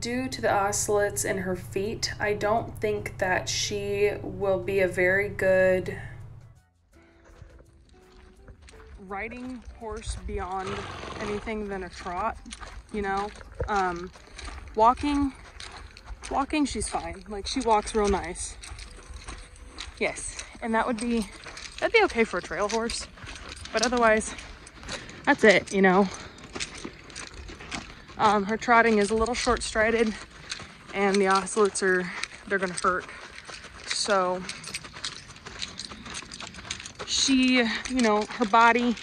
due to the osselets in her feet, I don't think that she will be a very good riding horse beyond anything than a trot, you know? Um, walking, walking, she's fine. Like she walks real nice. Yes, and that would be, that'd be okay for a trail horse. But otherwise, that's it, you know? Um, her trotting is a little short strided and the osselets are, they're gonna hurt. So she, you know, her body,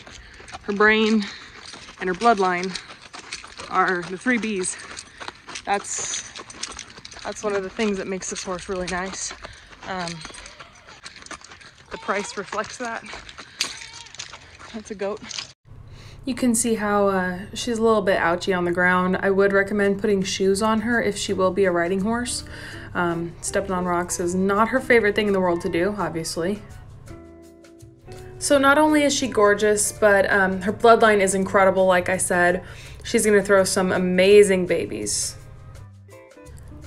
her brain, and her bloodline are the three B's. That's that's one of the things that makes this horse really nice. Um, the price reflects that. That's a goat. You can see how uh, she's a little bit ouchy on the ground. I would recommend putting shoes on her if she will be a riding horse. Um, stepping on rocks is not her favorite thing in the world to do, obviously. So not only is she gorgeous, but um, her bloodline is incredible, like I said. She's gonna throw some amazing babies.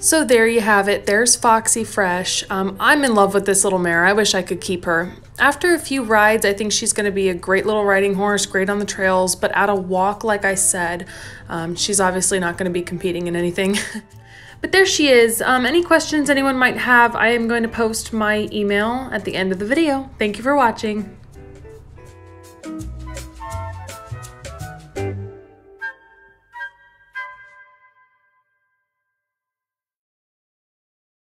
So there you have it. There's Foxy Fresh. Um, I'm in love with this little mare. I wish I could keep her. After a few rides, I think she's going to be a great little riding horse, great on the trails, but at a walk, like I said, um, she's obviously not going to be competing in anything. but there she is. Um, any questions anyone might have, I am going to post my email at the end of the video. Thank you for watching.